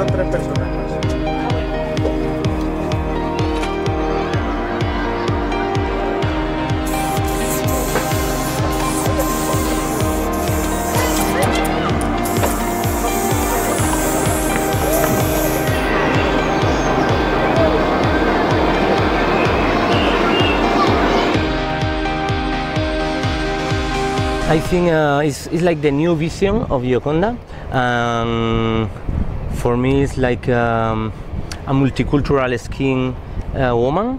I think uh, it's, it's, like the new vision of Yoconda. For me, it's like um, a multicultural skin uh, woman.